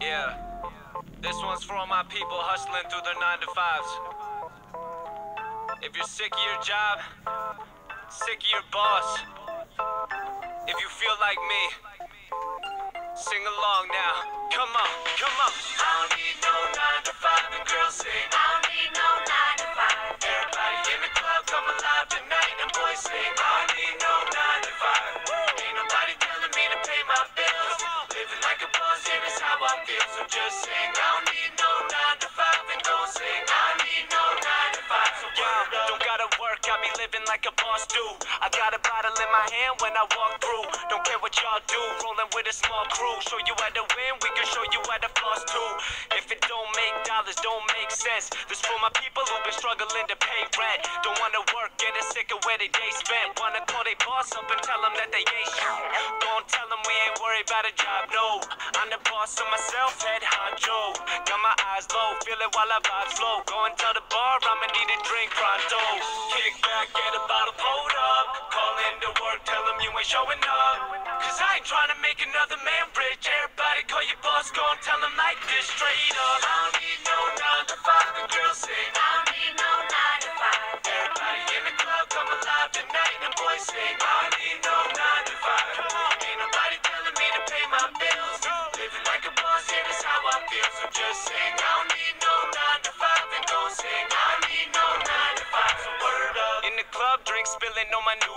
Yeah. This one's for all my people hustling through their nine to fives. If you're sick of your job, sick of your boss, if you feel like me, sing along now. Come on, come on. I don't need no nine to five, and girls sing. Boss do. Bottle in my hand when I walk through. Don't care what y'all do, rolling with a small crew. Show you how to win, we can show you how to floss too. If it don't make dollars, don't make sense. This for my people who've been struggling to pay rent. Don't wanna work, getting sick of where they day spent. Wanna call they boss up and tell them that they ain't shit. Don't tell them we ain't worried about a job, no. I'm the boss of myself, head honcho. Got my eyes low, feel it while I vibe slow. Go and tell the bar I'ma need a drink pronto. Kick back, get a bottle into work, tell them you ain't showing up. Cause I ain't trying to make another man rich. Everybody call your boss, go and tell them like this straight up. I don't need no nine to five, the girls say. I don't need no nine to five. Everybody in the club come alive tonight, and boys say. I don't need no nine to five. Ain't nobody telling me to pay my bills. Living like a boss, yeah, that's how I feel. So just sing. I don't need no nine to five, and don't sing. I don't need no nine to five. So word up. In the club, drink spilling on my new.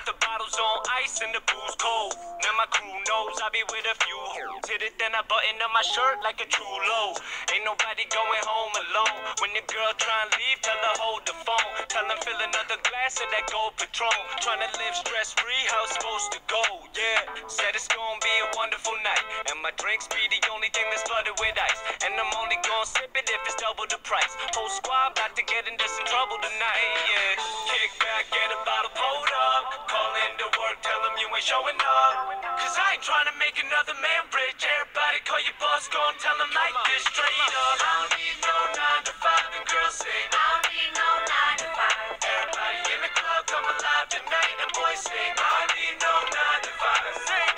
Got the bottles on ice and the booze cold. Now my crew knows I be with a few hoes. Hit it, then I button up my shirt like a true low. Ain't nobody going home alone. When your girl try and leave, tell her hold the phone. Tell them fill another glass of that gold patrol. Patron. Tryna live stress free, how it's supposed to go. Yeah, said it's gonna be a wonderful night. And my drinks be the only thing that's flooded with ice. And I'm only gonna sip it if it's double the price. Whole squad about to get into some trouble tonight. Yeah, kick back, get a bottle pulled up. Call into work, tell them you ain't showing up. Cause I ain't trying to make another man rich. Everybody call your boss, go and tell them like this straight up. I don't need no nine to five, and girls sing. I don't need no nine to five. Everybody in the club come alive tonight, and boys sing. I don't need no nine to five.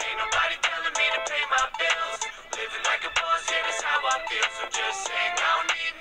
Ain't nobody telling me to pay my bills. Living like a boss, yeah, that's how I feel. So just sing. I don't need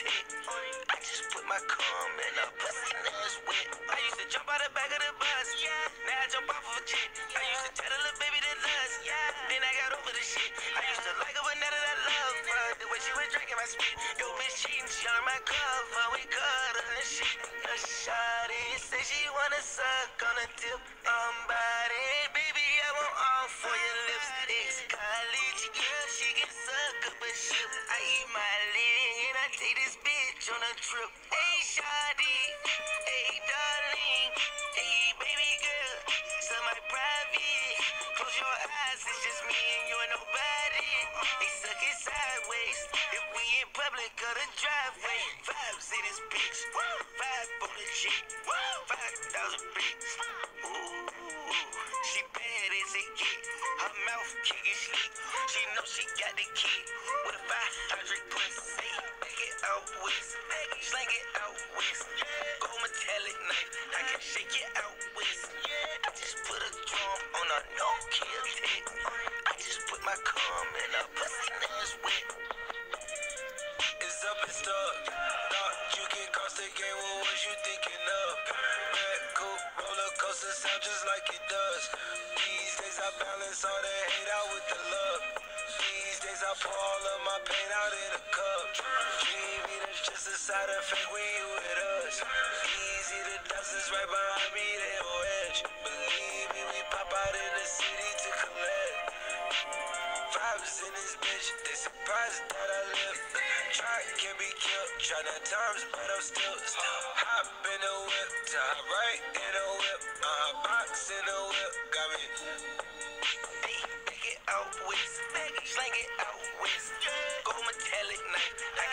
I just put my cum in a pussy ass wet. I used to jump out the back of the bus, yeah. now I jump off of a jet. I used to tell the little baby to lust, then I got over the shit. I used to like her, but now that I love her, the way she was drinking my spit. Yo, bitch cheating, she on my cover, we cut her and shit. A shawty say she wanna suck on a tip, um, body. Baby, I want all for your lips. Ex-college yeah, she can suck up a ship. I eat my I take this bitch on a trip. Hey, shawty, hey, darling, hey, baby girl, my private. Close your eyes, it's just me and you and nobody. They suck it sideways. If we in public or the driveway, vibes in this bitch. Five on the five thousand bricks. Ooh, she bad as it get. Her mouth kick it sleep. She know she got the key with a five hundred pussy. Out west, slang it out west. Go metallic knife, I can shake it out west. I just put a drum on a no kill tick. I just put my cum in a pussy ass wet. It's up and stuck. Thought you can cross the game, what was you thinking of? Mad cool roller coaster sound just like it does. These days I balance all the hate out with the love. These days I pour all of my pain out in a cup. That's a side effect when you with us. Easy to dust is right behind me, they on edge. Believe me, we pop out in the city to collect. Vibes in this bitch, they surprised that I live. Try can be killed. Try that times, but I'm still, still hop in the whip. Top right in the whip. Uh, box in the whip. Got me. Hey, back it out west. Slang it out west. Go metallic knife.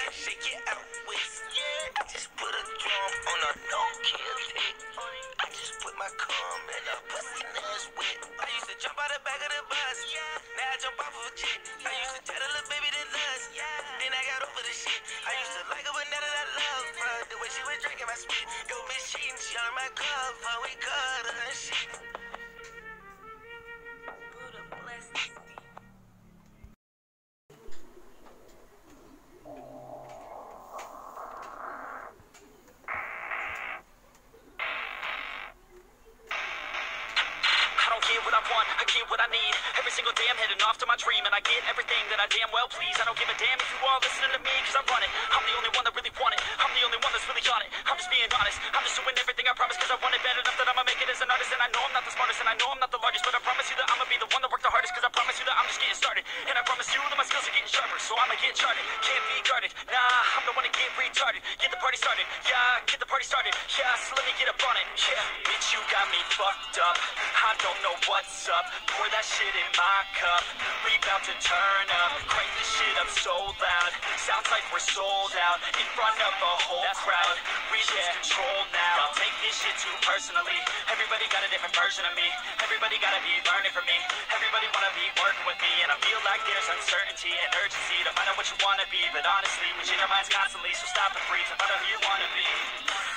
Put my in a pussy ass wet. I used to jump out the back of the bus. Now I jump off of a jet. I used to tell the little baby to lust. Then I got over the shit. I used to like her, but now that I love her, the way she was drinking my spit. Yo, bitch cheating, she on my cover. My dream, and I get everything that I damn well please. I don't give a damn if you all listening to me, cause I run it. I'm the only one that really want it. I'm the only one that's really on it. I'm just being honest. I'm just doing everything I promise, cause I want it bad enough that I'ma make it as an artist. And I know I'm not the smartest, and I know I'm not the largest, but I promise you that I'ma be the one that worked the hardest, cause I promise you that I'm just getting started. And I promise you that my skills are getting sharper, so I'ma get charted. Can't be turn up. Crank this shit up so loud. Sounds like we're sold out in front of a whole crowd. We lose control now. I'll take this shit too personally. Everybody got a different version of me. Everybody gotta be learning from me. Everybody wanna be working with me, and I feel like there's uncertainty and urgency to find out what you wanna be. But honestly, we change our minds constantly, so stop and breathe and find out who you wanna be.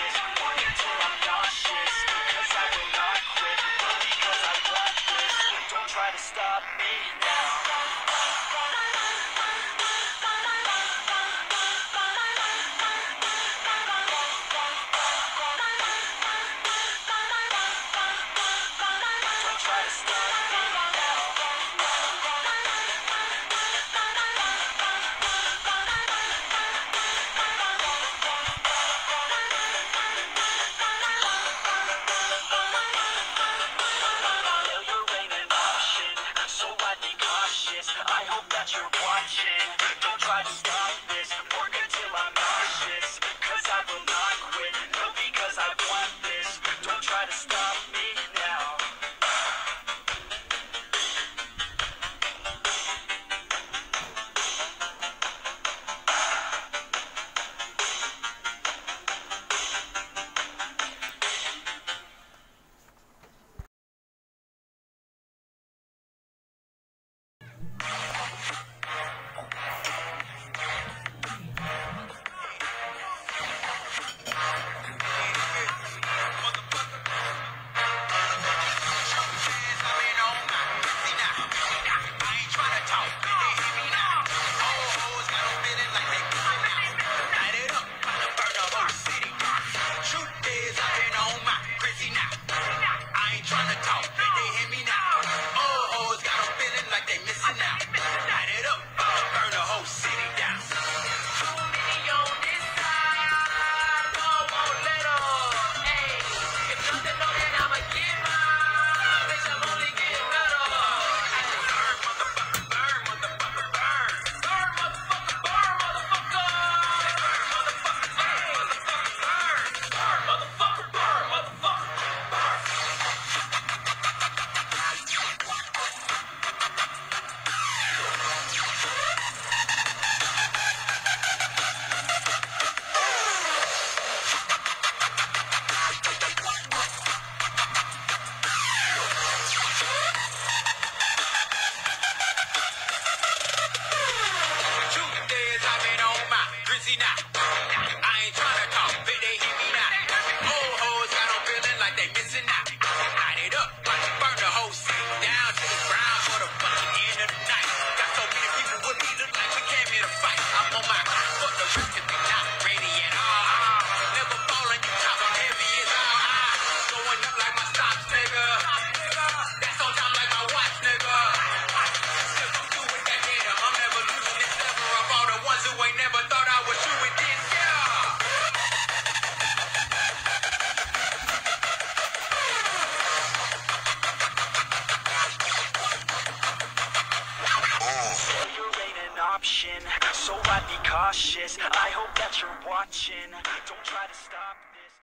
Stop me now. Watching.